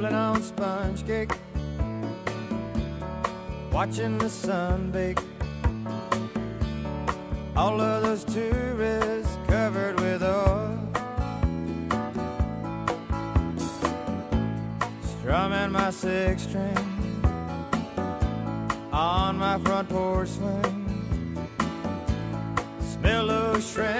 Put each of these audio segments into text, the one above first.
nibbling on sponge cake. Watching the sun bake. All of those tourists covered with oil. Strumming my six string. On my front porch swing. Smell of shrimp.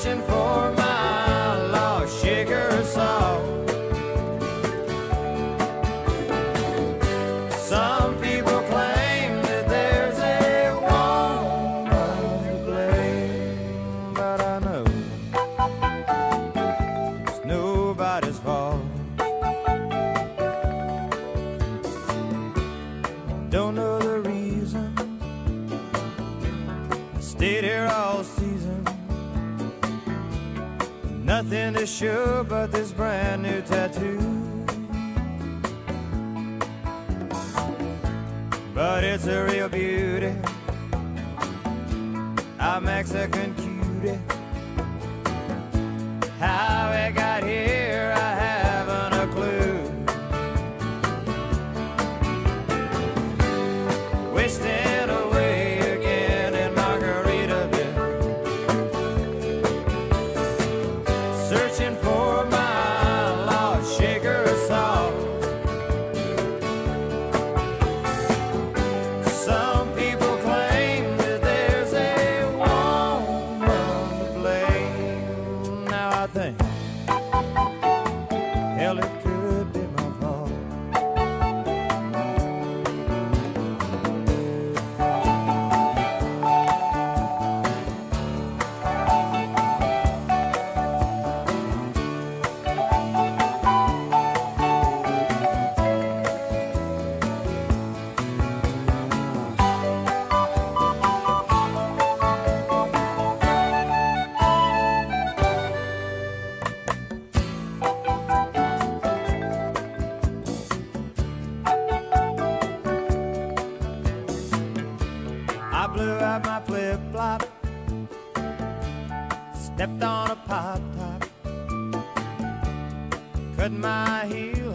Searching for my lost sugar salt. Some people claim that there's a woman to blame, but I know it's nobody's fault. Don't know the reason. Stayed here all. Nothing to show but this brand new tattoo. But it's a real beauty. A Mexican cutie. How it got here, I haven't a clue. Wasting blame. Blew out my flip flop, stepped on a pop top, cut my heel.